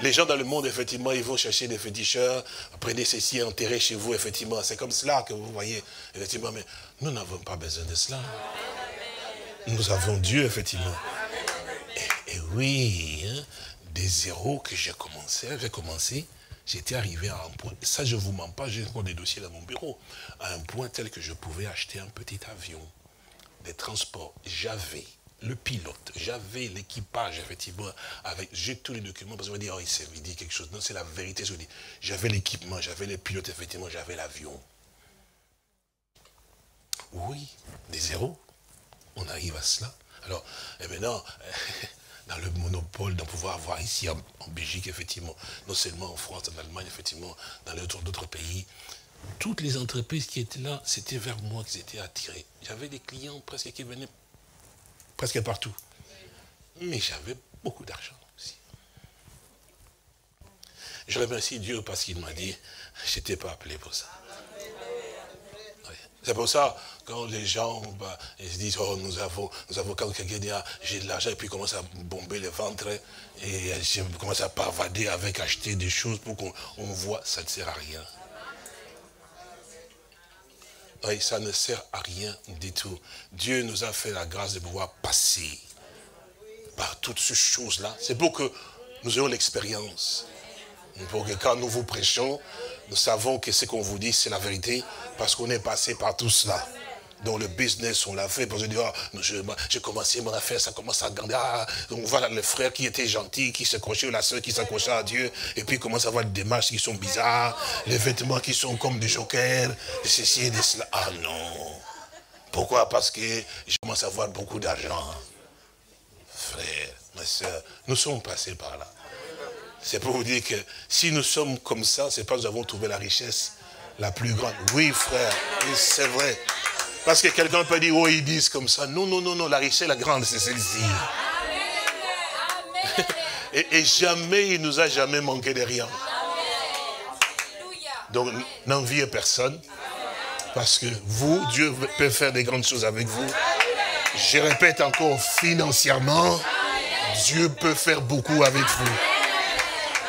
Les gens dans le monde, effectivement, ils vont chercher des féticheurs, prenez ceci, enterrez chez vous, effectivement. C'est comme cela que vous voyez, effectivement. Mais nous n'avons pas besoin de cela. Nous avons Dieu, effectivement. Et, oui, hein, des zéros que j'ai commencé, j'ai commencé, j'étais arrivé à un point, ça je vous mens pas, j'ai encore des dossiers dans mon bureau, à un point tel que je pouvais acheter un petit avion, des transports. J'avais le pilote, j'avais l'équipage, effectivement, avec, j'ai tous les documents, parce qu'on va dire, oh, il s'est dit quelque chose. Non, c'est la vérité, je dis. J'avais l'équipement, j'avais les pilotes, effectivement, j'avais l'avion. Oui, des zéros. On arrive à cela. Alors, et maintenant, dans le monopole d'en pouvoir avoir ici en, Belgique, effectivement, non seulement en France, en Allemagne, effectivement, dans d'autres pays, toutes les entreprises qui étaient là, c'était vers moi qu'ils étaient attirés. J'avais des clients presque qui venaient presque partout. Mais j'avais beaucoup d'argent aussi. Je remercie Dieu parce qu'il m'a dit, je n'étais pas appelé pour ça. C'est pour ça, quand les gens bah, ils se disent, oh, nous avons, nous avons quand quelqu'un dit, j'ai de l'argent, et puis commence à bomber le ventre, et commence à pavader avec acheter des choses pour qu'on voit, ça ne sert à rien. Oui, ça ne sert à rien du tout. Dieu nous a fait la grâce de pouvoir passer par toutes ces choses-là. C'est pour que nous ayons l'expérience. Pour que quand nous vous prêchons, nous savons que ce qu'on vous dit, c'est la vérité, parce qu'on est passé par tout cela. Dans le business, on l'a fait, parce que j'ai commencé mon affaire, ça commence à grandir. Ah, on le frère qui était gentil, qui s'accrochait, ou la soeur qui s'accrochait à Dieu, et puis il commence à avoir des démarches qui sont bizarres, les vêtements qui sont comme des jokers, de ceci et de cela. Ah non. Pourquoi? Parce que je commence à avoir beaucoup d'argent. Frère, ma soeur, nous sommes passés par là. C'est pour vous dire que si nous sommes comme ça, c'est parce que nous avons trouvé la richesse la plus grande. Oui, frère, c'est vrai. Parce que quelqu'un peut dire, oh, ils disent comme ça. Non, non, non, non, la richesse la grande, c'est celle-ci. Et, et, jamais, il nous a jamais manqué de rien. Donc, n'enviez personne. Parce que vous, Dieu peut faire des grandes choses avec vous. Je répète encore, financièrement, Dieu peut faire beaucoup avec vous.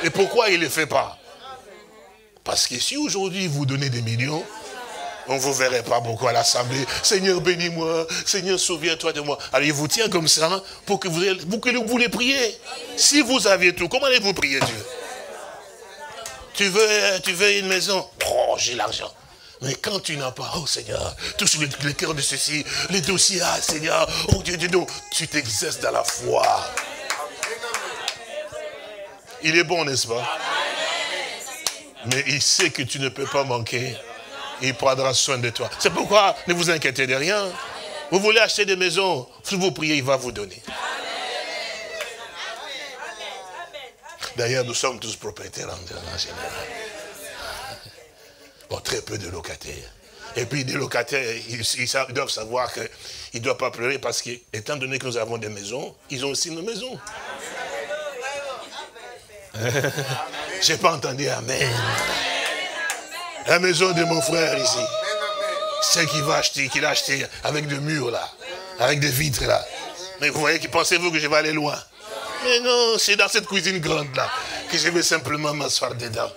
Et pourquoi il ne le fait pas? Parce que si aujourd'hui vous donnez des millions, on ne vous verrait pas beaucoup à l'assemblée. Seigneur, bénis-moi. Seigneur, souviens-toi de moi. Alors il vous tient comme ça pour que vous, pour que vous les priez. Si vous aviez tout, comment allez-vous prier Dieu? Tu veux, tu veux une maison? Oh, j'ai l'argent. Mais quand tu n'as pas, oh Seigneur, touche le, le cœur de ceci, les dossiers, ah Seigneur, oh Dieu, Dieu, Dieu, tu t'exerces dans la foi. Il est bon, n'est-ce pas? Mais il sait que tu ne peux pas manquer. Il prendra soin de toi. C'est pourquoi ne vous inquiétez de rien. Vous voulez acheter des maisons, si vous priez, il va vous donner. D'ailleurs, nous sommes tous propriétaires en général. Bon, très peu de locataires. Et puis des locataires, ils, doivent savoir qu'ils ne doivent pas pleurer parce qu'étant donné que nous avons des maisons, ils ont aussi nos maisons. J'ai pas entendu Amen. La maison de mon frère ici. Celle qu'il va acheter, qu'il a acheté avec des murs là, avec des vitres là. Mais vous voyez, pensez-vous que je vais aller loin? Mais non, c'est dans cette cuisine grande là que je vais simplement m'asseoir dedans.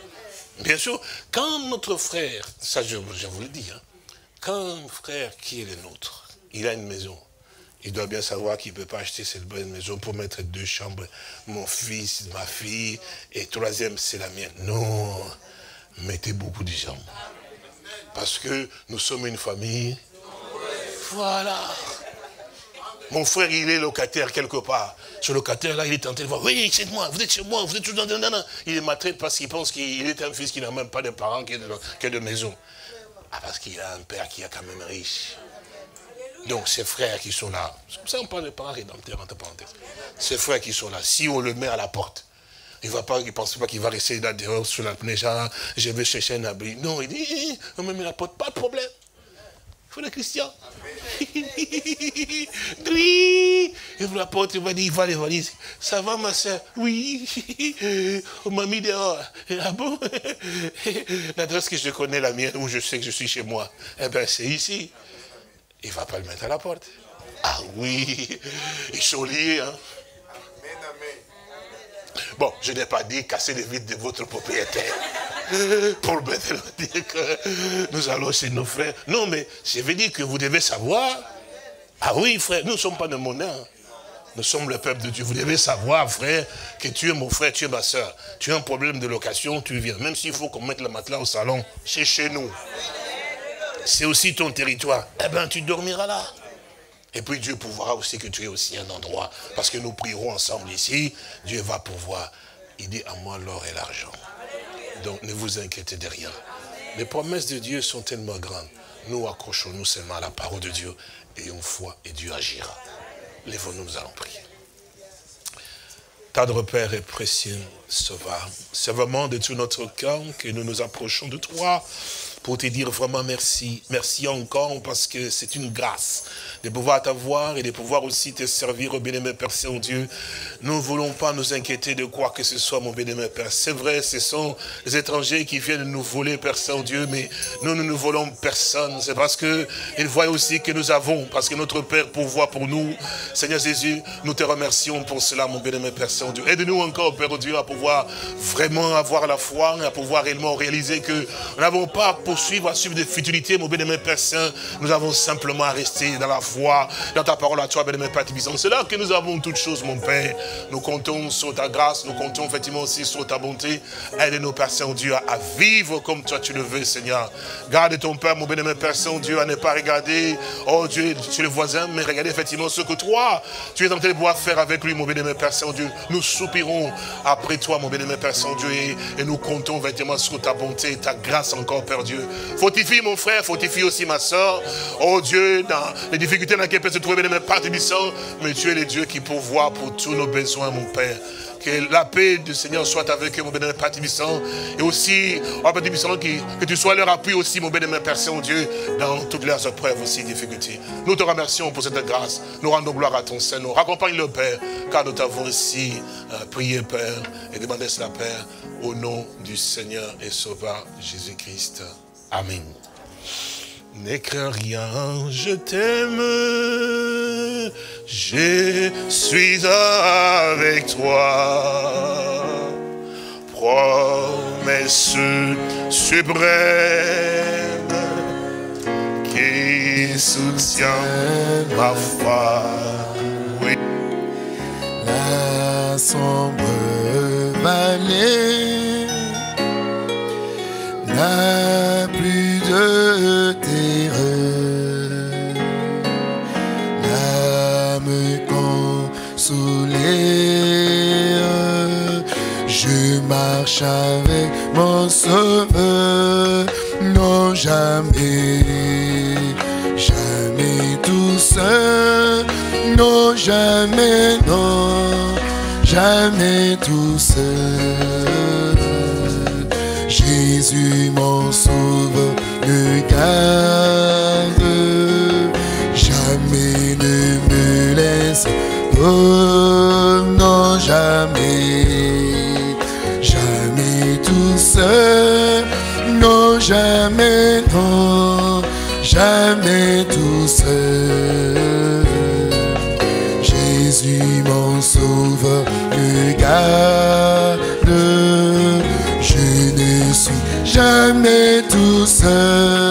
Bien sûr, quand notre frère, ça je, vous le dis, hein, quand un frère qui est le nôtre, il a une maison, il doit bien savoir qu'il ne peut pas acheter cette bonne maison pour mettre deux chambres. Mon fils, ma fille, et troisième, c'est la mienne. Non, mettez beaucoup de gens. Parce que nous sommes une famille. Voilà. Mon frère, il est locataire quelque part. Ce locataire-là, il est tenté de voir, oui, c'est moi, vous êtes chez moi, vous êtes toujours dans... Il est maltraité parce qu'il pense qu'il est un fils qui n'a même pas de parents, qui a de maison. Ah, parce qu'il a un père qui est quand même riche. Donc ces frères qui sont là, ça on parle de parents rédempteurs entre parenthèses. Ces frères qui sont là, si on le met à la porte, il ne pas, il pense pas qu'il va rester là dehors sur la pneu, je vais chercher un abri. Non, il dit, on me met la porte, pas de problème. Il faut le Christian. il ouvre la porte, il va dire, il va les valises. Ça va ma soeur? Oui. On m'a mis dehors. Ah bon? L'adresse que je connais, la mienne, où je sais que je suis chez moi, eh bien c'est ici il ne va pas le mettre à la porte. Ah oui, ils sont liés. Hein? Bon, je n'ai pas dit casser les vitres de votre propriétaire pour maintenant dire que nous allons chez nos frères. Non, mais je veux dire que vous devez savoir. Ah oui, frère, nous ne sommes pas de monnaie. Hein. Nous sommes le peuple de Dieu. Vous devez savoir, frère, que tu es mon frère, tu es ma soeur. Tu as un problème de location, tu viens. Même s'il faut qu'on mette le matelas au salon, c'est chez nous c'est aussi ton territoire. Eh bien, tu dormiras là. Et puis Dieu pourra aussi que tu aies aussi un endroit. Parce que nous prierons ensemble ici. Dieu va pouvoir. Il dit à moi l'or et l'argent. Donc ne vous inquiétez de rien. Les promesses de Dieu sont tellement grandes. Nous accrochons-nous seulement à la parole de Dieu et une foi et Dieu agira. Lèvons-nous, nous allons prier. Tendre Père et précieux Sauveur, c'est vraiment de tout notre cœur que nous nous approchons de toi pour te dire vraiment merci. Merci encore parce que c'est une grâce de pouvoir t'avoir et de pouvoir aussi te servir au bien-aimé Père Saint-Dieu. Nous ne voulons pas nous inquiéter de quoi que ce soit, mon bien-aimé Père. C'est vrai, ce sont les étrangers qui viennent nous voler, Père Saint-Dieu, mais nous, ne nous volons personne. C'est parce qu'ils voient aussi que nous avons, parce que notre Père pourvoit pour nous. Seigneur Jésus, nous te remercions pour cela, mon bien-aimé Père Saint-Dieu. Aide-nous encore, Père Dieu, à pouvoir vraiment avoir la foi, à pouvoir réellement réaliser que nous n'avons pas poursuivre, à suivre des futilités, mon bien-aimé Père Saint. Nous avons simplement à rester dans la foi dans ta parole à toi, bien-aimé Père C'est là que nous avons toutes choses, mon Père. Nous comptons sur ta grâce, nous comptons effectivement aussi sur ta bonté. Aide-nous, Père Saint-Dieu, à vivre comme toi tu le veux, Seigneur. Garde ton Père, mon bien-aimé Père Saint-Dieu, à ne pas regarder, oh Dieu, sur le voisin, mais regarder effectivement ce que toi, tu es en train de pouvoir faire avec lui, mon bien-aimé Père Saint-Dieu. Nous soupirons après toi, mon bien-aimé Père Saint-Dieu, et, nous comptons effectivement sur ta bonté, ta grâce encore, Père Dieu. Fortifie mon frère, fortifie aussi ma soeur. Oh Dieu, dans les difficultés dans laquelle peut se trouver même pas mais tu es le Dieu qui pourvoit pour tous nos besoins, mon Père. Que la paix du Seigneur soit avec eux, mon bénémoine Père Et aussi, oh Père que, que tu sois leur appui aussi, mon bénémoine Père Saint-Dieu, dans toutes leurs épreuves aussi, difficultés. Nous te remercions pour cette grâce. Nous rendons gloire à ton Seigneur. Raccompagne le Père, car nous t'avons aussi euh, prié, Père, et demandé cela, Père, au nom du Seigneur et Sauveur Jésus-Christ. Amen. N'écris rien, je t'aime, je suis avec toi. Promesse suprême qui soutient ma foi. Oui. La sombre vallée n'a marche avec mon sauveur, non jamais, jamais tout seul, non jamais, non, jamais tout seul. Jésus mon sauveur me garde, jamais ne me laisse. Oh non, jamais, jamais non, jamais, non, jamais tout seul. Jésus mon sauveur me je ne suis jamais tout seul.